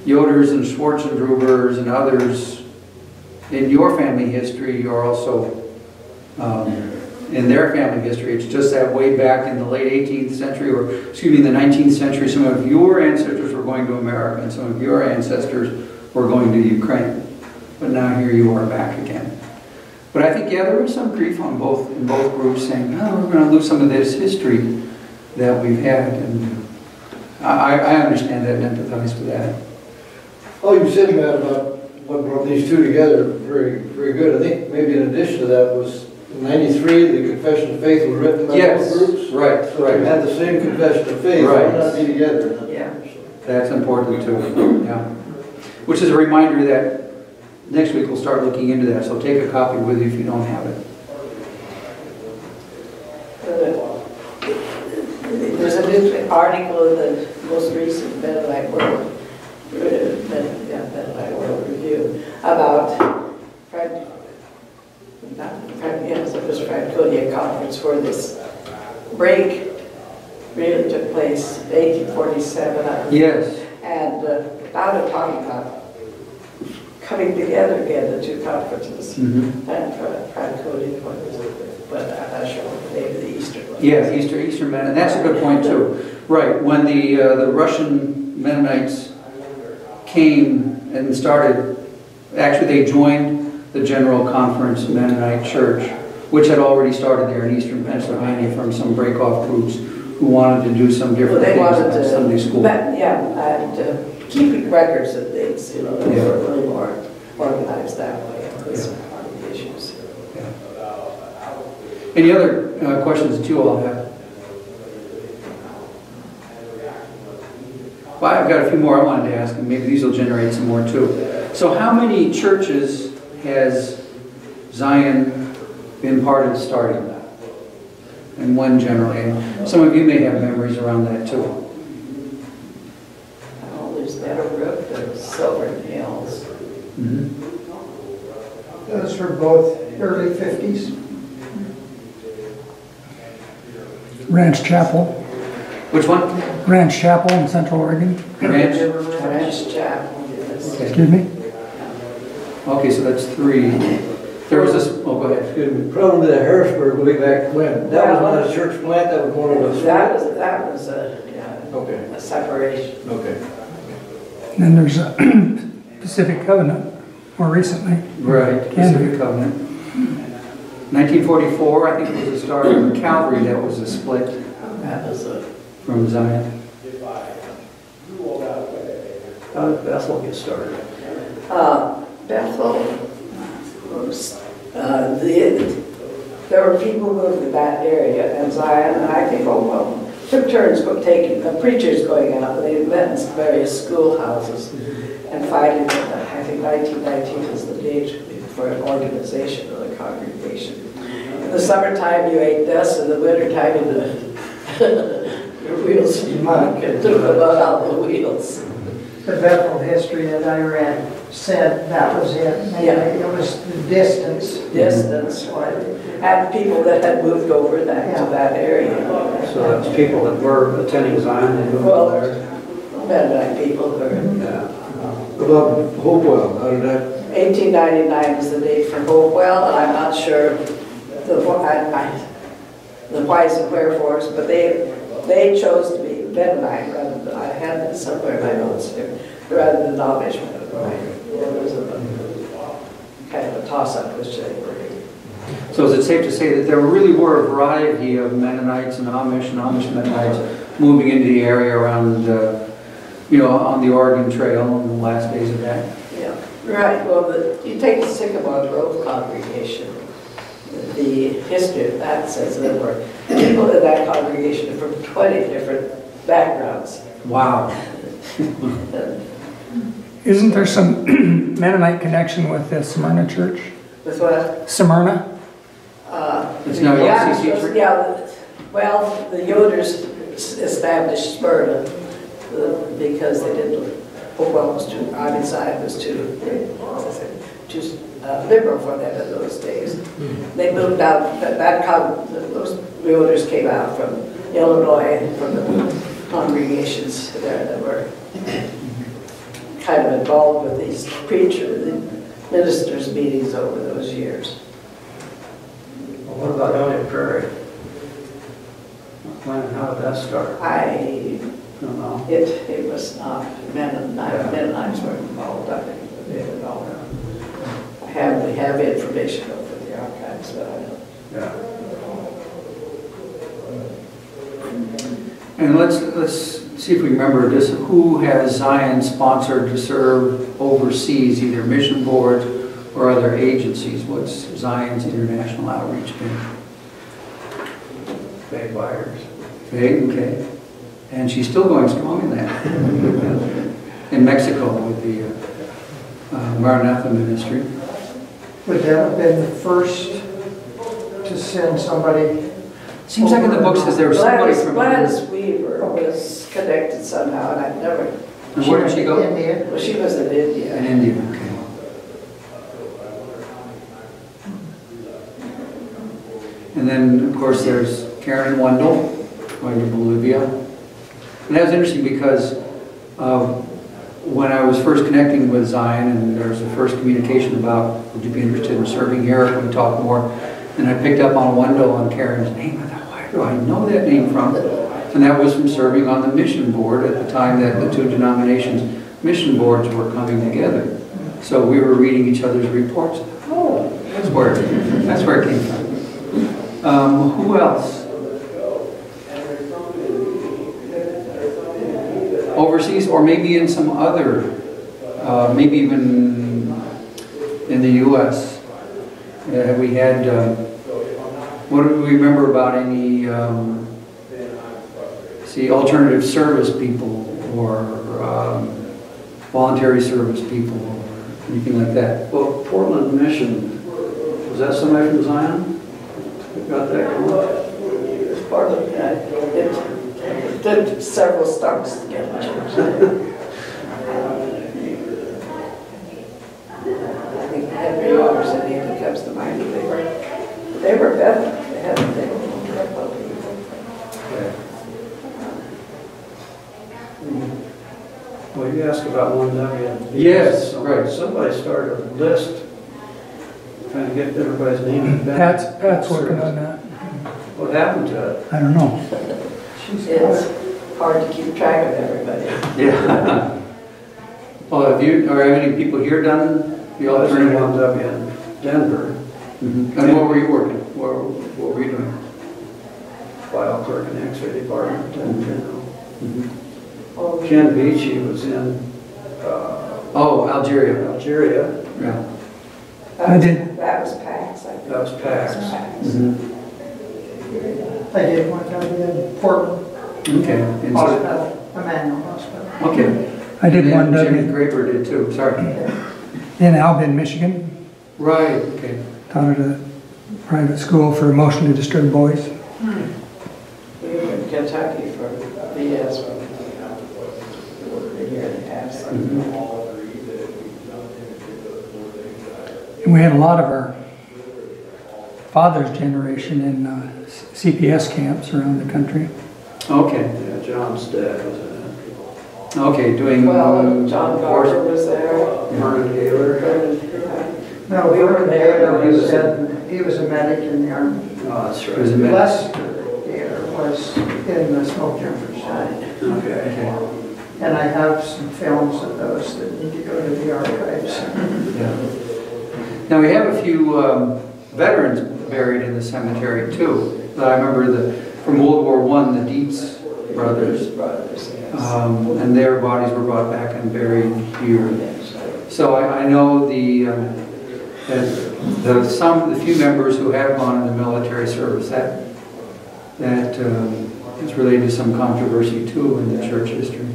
A: Yoders and Schwartzentrubers and others in your family history you are also um, in their family history. It's just that way back in the late 18th century, or excuse me, the 19th century, some of your ancestors were going to America and some of your ancestors were going to Ukraine. But now here you are back again. But I think, yeah, there was some grief on both, in both groups saying, oh, we're going to lose some of this history that we've had. And I, I understand that and empathize with that.
C: Oh, you said, Matt, about what brought these two together, very, very good. I think maybe in addition to that was in ninety-three, the Confession of Faith was written by
A: Yes,
C: both groups.
A: right,
C: So they
A: right.
C: had the same Confession of Faith,
A: Right.
C: why not be together?
B: Yeah.
A: That's important too, yeah. Which is a reminder that next week we'll start looking into that, so take a copy with you if you don't have it.
B: There's a new article in the most recent Mennonite World, uh, Men- yeah, Mennonite World Review about Fred, not Frank, yes, it was Franconia Conference where this break really took place in 1847. I
A: Yes,
B: And uh, now they're talking about coming together again, the two conferences.
A: mhm.
B: And Fra- Franconia, what was? But I'm not sure what the name of the Eastern one.
A: yeah, Easter, Easter Men, and that's a good point too. Right, when the, uh, the Russian Mennonites came and started, actually they joined the General Conference Mennonite Church, which had already started there in eastern Pennsylvania from some break-off groups who wanted to do some
B: Well,
A: different
B: they
A: things at. Sunday school.
B: but, Yeah, and uh, keeping records of things, you know, they
A: Yeah.
B: were little more organized that way. Was part of the issues.
A: Any other uh, questions that you all have? Well, I've got a few more I wanted to ask, and maybe these will generate some more too. So how many churches has Zion been part of starting? That? And one generally? And some of you may have memories around that too.
B: Oh, there's Meadowbrook, there's Silver Hills.
A: Mhm.
D: Those were both early 50s.
H: Ranch Chapel,
A: Which one?
H: Ranch Chapel in Central Oregon.
A: Ranch?
B: Ranch Chapel, yes.
H: Excuse me?
A: Okay, so that's three. There was this, oh, go ahead.
C: Excuse me, problem with that Harrisburg way back when, that was not a church plant, that was more of a.
B: That was, that was a, yeah,
C: Okay,
B: a separation.
C: okay.
H: Then there's a *clears throat* Pacific Covenant more recently.
A: Right, Pacific Covenant. 1944, I think it was the start of Calvary, that was a split
B: That was a,
A: from Zion.
F: How did Bethel get started?
B: uh, Bethel uh, the, there were people who lived in that area and Zion, and I think, oh, well, took turns taking, uh, preachers going out, and they met in various schoolhouses. And finally, I think 1919 was the date for an organization of the congregation. In the summertime, you ate dust, in the wintertime, you the *laughs* your wheels took the mud out the wheels.
D: The Bethel history that I read said that was it. Maybe
B: Yeah.
D: It was the distance.
B: distance, what- and people that had moved over that, to that area.
F: So that's people that were attending Zion, they moved
B: Well,
F: over there?
B: Mennonite people who are,
F: Yeah.
C: About Hopewell, how did that,
B: 1899 is the date for Hopewell, and I'm not sure the, wh- I, I, the whys and wherefores, but they, they chose to be Mennonite rather than, I had that somewhere in my notes here, rather than Amish Mennonite. It was a, kind of a toss-up, they were.
A: So is it safe to say that there really were a variety of Mennonites and Amish and Amish Mennonites moving into the area around, uh, you know, on the Oregon Trail in the last days of that?
B: Yeah, right, well, the, you take the Sycamore Grove congregation, the history of that says there were people in that congregation from 20 different backgrounds.
A: Wow. *laughs*
H: Isn't there some *clears throat* Mennonite connection with the Smyrna church?
B: With what?
H: Smyrna?
B: Uh,
A: It's now
B: yeah,
A: LCC church?
B: Yeah, well, the Yoders established Smyrna uh, because they didn't, Hopewell was too, I mean, Zion was too, as I said, too uh, liberal for them in those days. They moved out, that, that, con- those Yoders came out from Illinois, and from the congregations there that were kind of involved with these preacher, the ministers' meetings over those years.
F: Well, What about Elliott Prairie? When, how did that start?
B: I
F: Don't know.
B: It, it was not, men and I. Men and I were involved, I think, they were involved. I have, we have information over the archives, but I don't.
F: Yeah.
A: And let's, let's see if we remember this, who has Zion sponsored to serve overseas, either mission boards or other agencies? What's Zion's international outreach been?
F: Bay Byers.
A: Okay, okay. And she's still going strong in that. *laughs* In Mexico with the uh, uh, Maranatha ministry.
D: Would that have been the first to send somebody?
A: Seems like in the book says there was somebody
B: Gladys,
A: from.
B: Gladys Weaver was connected somehow, and I've never,
A: And where did she go?
D: India?
B: well, she was in
A: In
B: India.
A: India, okay. And then, of course, there's Karen Wendell, going to Bolivia. And that was interesting because uh, when I was first connecting with Zion, and there was the first communication about, would you be interested in serving here? Can we talk more? And I picked up on Wendell and Karen's name. I thought, where do I know that name from? And that was from serving on the mission board at the time that the two denominations' mission boards were coming together. So we were reading each other's reports. Oh, that's where, that's where it came from. Um, who else? Overseas, or maybe in some other, uh, maybe even in the U.S. Uh, we had, um, what do we remember about any, um, see, alternative service people or um, voluntary service people or anything like that?
F: Well, Portland Mission, was that somebody from Zion? Got that going?
B: It's part of, uh, it did several stops to get to *laughs* church. I think Henry Robertson even comes to mind, they were, they were veterans, they had, they were.
F: Well, you asked about one W.
A: Yes,
F: Somebody-
A: right.
F: Somebody started a list, trying to get everybody's name. and
H: Pat's. Pat's working on that.
F: What happened to it?
H: I don't know.
B: It's hard to keep track of everybody.
A: Yeah. *laughs* Well, have you, or have any people here done the
F: I was in
A: alternative?
F: one W in Denver,
A: Mhm. And what were you working? What, what were you doing?
F: file clerk in the X-ray department, and, you know.
A: Mhm.
F: Ken Beachy was in uh,
A: Oh, Algeria.
F: Algeria,
A: Yeah.
B: that
H: I
B: was-
H: did.
B: That was PAX, I think.
F: that was PAX.
B: PAX.
A: Mhm.
D: I did one time in Portland
A: Okay. And so-
D: Hospital, Emanuel Hospital.
A: Okay.
H: I did
A: And
H: one
A: then Jimmy
H: W
A: Graper did too, sorry.
H: in Albion, Michigan.
A: Right, okay.
H: Taught at a private school for emotionally disturbed boys.
B: We were in Kentucky for VS for a year and a half. so-
H: And we had a lot of our father's generation in uh, CPS camps around the country.
A: Okay,
F: Yeah, John's dad was in it.
A: okay, doing.
B: Well,
A: um,
B: John
A: horse-
B: Garber was there.
F: Vernon Gaylor.
D: No,
B: We were
D: Vernon
B: there.
D: Gaylor was in, he was a medic in the army.
F: Oh, that's
A: Was it
F: right.
A: med-
D: Les Gaylor was in the smoke jumpers.
F: Okay.
A: Okay,
D: And I have some films of those that need to go to the archives.
A: yeah. Now, we have a few um, veterans buried in the cemetery too. But I remember the, from World War One, the Dietz brothers,
B: Brothers, yes.
A: um, and their bodies were brought back and buried here. So I, I know the, um, that the, some, the few members who have gone in the military service, that, that um, is related to some controversy too in the church history.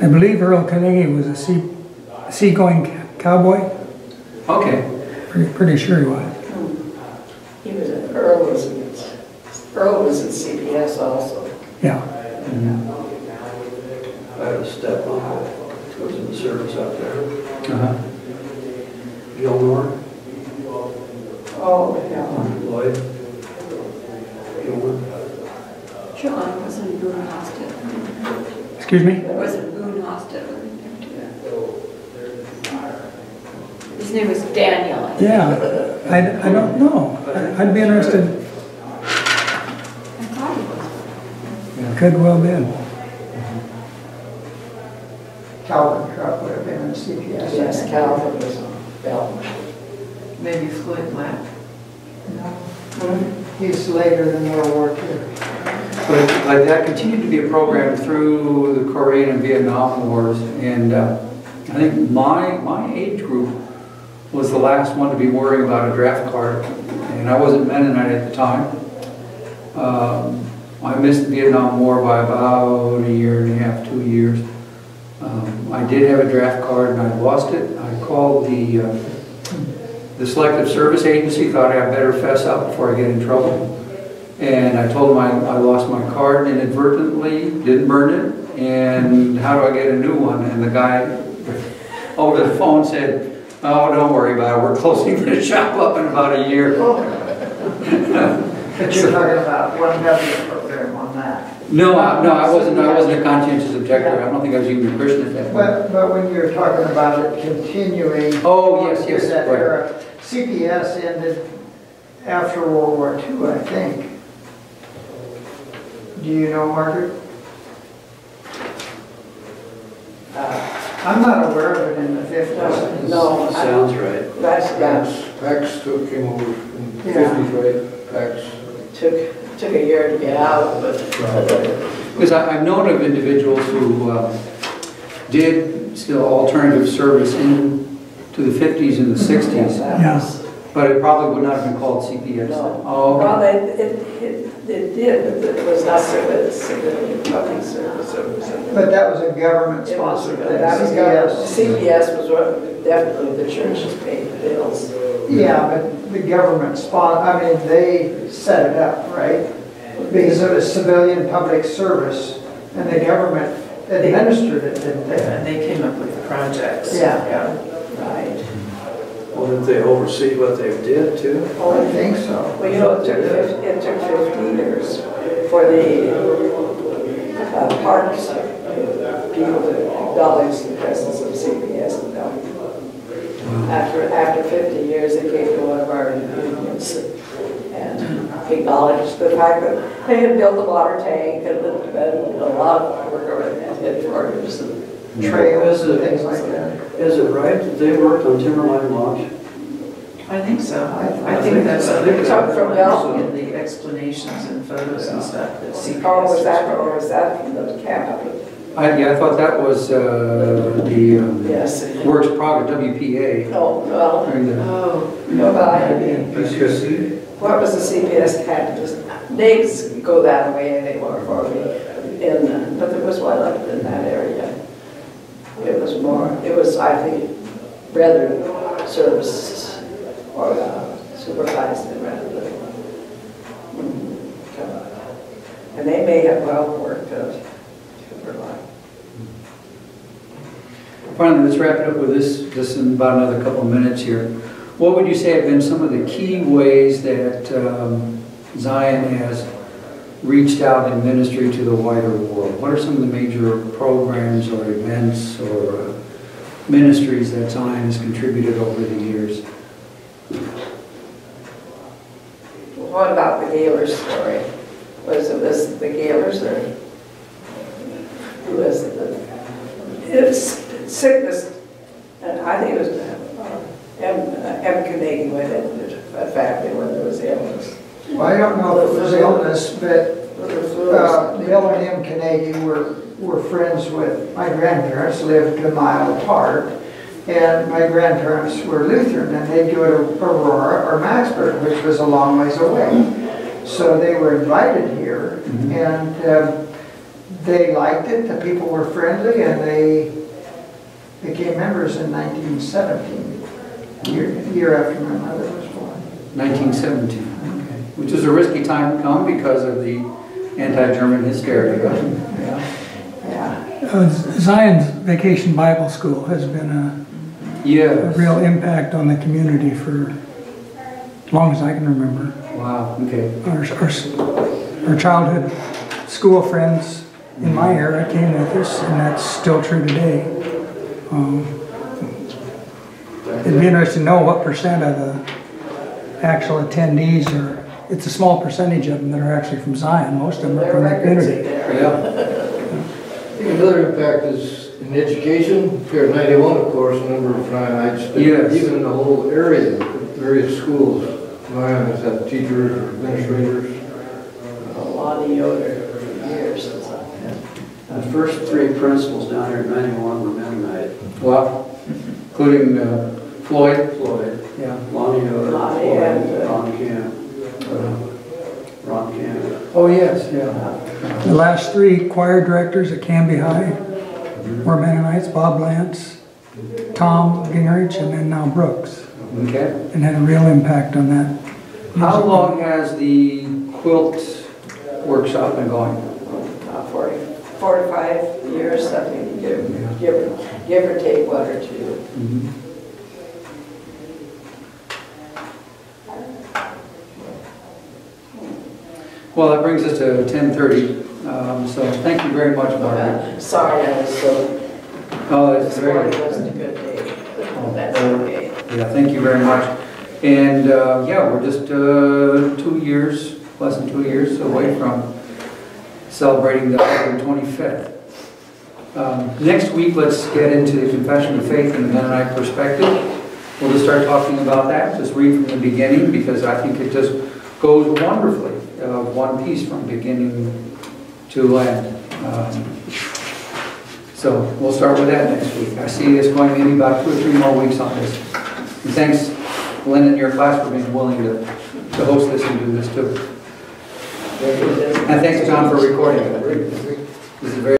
H: I believe Earl Carnegie was a sea seagoing cowboy.
A: Okay,
H: Pretty, pretty sure he was.
B: He was, at- Earl was, in- Earl was in CPS also.
H: Yeah.
F: I had a stepmom who was in the service out there.
A: uh-huh.
F: Gilmore,
B: Oh, yeah.
F: Lloyd. Gilmore.
E: John was in Boone Hospital.
H: Excuse me?
E: It was in Boone Hospital. His name was Daniel. I think.
H: Yeah, I, I don't know. I- I'd be interested,
E: I thought he was.
H: could well been.
D: Calvin Truck would have been in CPS. I
B: Yes. Calvin was on Belton.
I: Maybe Floyd Black.
D: He's later than World War II.
A: But like that continued to be a program through the Korean and Vietnam Wars. And uh, I think my, my age group was the last one to be worrying about a draft card. And I wasn't Mennonite at the time. Um, I missed the Vietnam War by about a year and a half, two years. Um, I did have a draft card and I lost it. I called the, uh, the Selective Service Agency, thought I'd better fess up before I get in trouble. And I told them I, I lost my card inadvertently, didn't burn it, and how do I get a new one? And the guy *laughs* over the phone said, oh, don't worry about it, we're closing the shop up in about a year. Oh. *laughs*
D: But you're talking about one W program on that.
A: No, I- no, I wasn't, I wasn't a conscientious objector, I don't think I was even a Christian at that point.
D: But, but when you're talking about it continuing.
A: Oh, yes, yes,
D: that
A: right.
D: era, CPS ended after World War II, I think. Do you know, Margaret? I'm not aware of it in the fifties.
B: No, I-
F: Sounds right.
B: that's, that's,
C: Pax took him over in the
D: Yeah.
C: fifties, right? Pax.
B: took, took a year to get out, but
A: Because I- I've known of individuals who uh, did still alternative service in to the 50s and the 60s,
B: that was,
A: but it probably would not have been called CPS.
B: no.
A: Oh,
B: Well, it, it, it it did, but it was not civil, civilian public service. it was a-
D: But that was a government
B: It was,
D: sponsored thing.
B: that was,
D: CPS.
B: CPS was what, definitely the church churches paid the bills.
D: Yeah, but the government spon, I mean, they set it up, right? Because it was civilian public service and the government administered it, didn't they?
I: And they came up with the projects.
D: Yeah.
B: Right.
F: Well, did they oversee what they did too?
D: Oh, I think so.
B: Well, you know, it took, fif- it took 50 years for the uh, parks people to acknowledge the presence of CPS in Belton. After, after 50 years, they came to one of our unions and acknowledged the fact that they had built a water tank and and a lot of work over at headquarters. and-
D: Trails and things like that.
F: Is it right that they worked on Timberline Lodge?
I: I think so.
D: I
I: I think that's,
F: I
I: I
F: think
I: think
B: Come from Bell?
I: in the explanations and photos and stuff that CPS.
B: Or was that, or was that from the camp?
A: I, yeah, I thought that was uh, the um,
B: Yes.
A: Works Product, WPA.
B: Oh, well,
A: during the-
I: Oh,
B: no, but I,
F: PCC?
B: What was the CPS campus? Names go that way anymore for me. And, uh, but there was one up in that area. It was more, it was, I think, rather services or uh, supervised them rather than. Mhm. And they may have well worked uh, Timberline.
A: Finally, let's wrap it up with this, just in about another couple of minutes here. What would you say have been some of the key ways that um, Zion has reached out in ministry to the wider world? What are some of the major programs or events or uh, ministries that Zion has contributed over the years?
B: What about the Gaylor story? Was it, was the Gaylors or who was it? It's sickness, and I think it was uh, M. M. Carnegie went into a factory when there was illness.
D: Well, I don't know if it was illness, but
B: Was it flu or
D: uh. Bill and Em Carnegie were, were friends with, my grandparents lived a mile apart. And my grandparents were Lutheran and they'd go to Aurora or Macksburg, which was a long ways away. So they were invited here and um, they liked it, the people were friendly and they became members in 1917, year, year after my mother was born.
A: 1917, okay. which is a risky time to come because of the anti-German hysteria.
D: Yeah. *laughs* Yeah.
H: Uh, Zion's Vacation Bible School has been a a real impact on the community for as long as I can remember.
A: Wow, okay.
H: Our, our, our childhood school friends in my era came with us, and that's still true today. Um, It'd be interesting to know what percent of the actual attendees are, it's a small percentage of them that are actually from Zion, most of them are
B: Their
H: from the
B: are
H: community.
A: Yeah,
C: Another impact is education. Here at 91, of course, a number of Zionites, but
A: Yes.
C: even in the whole area, various schools, Zion has had teachers, administrators.
B: Lonnie Yoder for years since I've been.
F: The first three principals down here at 91 were Mennonite.
A: wow, including uh, Floyd.
F: Floyd,
A: Yeah.
F: Lonnie Yoder,
B: Lonnie
F: Floyd,
B: and, uh,
F: Ron Camp, Ron Camp.
A: Oh, yes, yeah.
H: The last three choir directors at Canby High were Mennonites, Bob Lance, Tom Gingrich, and then now Brooks,
A: Okay.
H: and had a real impact on that.
A: How long has the quilt workshop been going?
B: About 40, 45 years, something, give, give, or- give or take one or two. Mm-hmm.
A: Well, that brings us to 10:30, um, so thank you very much, Margaret.
B: Sorry, I was so,
A: Oh, that's
B: this
A: very,
B: morning wasn't a good day, but that's okay.
A: yeah, thank you very much. And, uh, yeah, we're just uh, two years, less than two years away from celebrating the 125th. Um, Next week, let's get into the confession of faith in the Mennonite perspective. We'll just start talking about that, just read from the beginning, because I think it just goes wonderfully, uh, one piece from beginning to. Um, So we'll start with that next week. I see it's going to be about two or three more weeks on this. And thanks, Lynn, and your class for being willing to, to host this and do this too. And thanks, John, for recording it. This is very